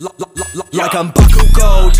Like I'm buckle Gold.